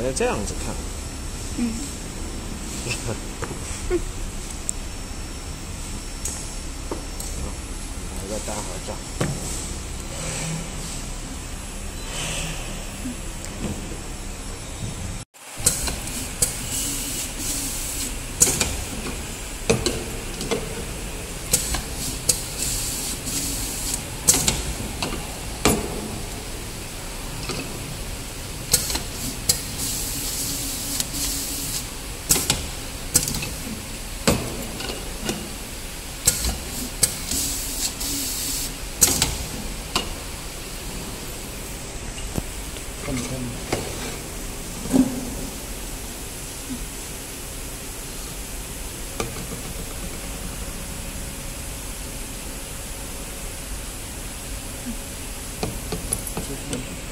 还要这样子看。嗯。你看哼来个大照。 겁니다. 조심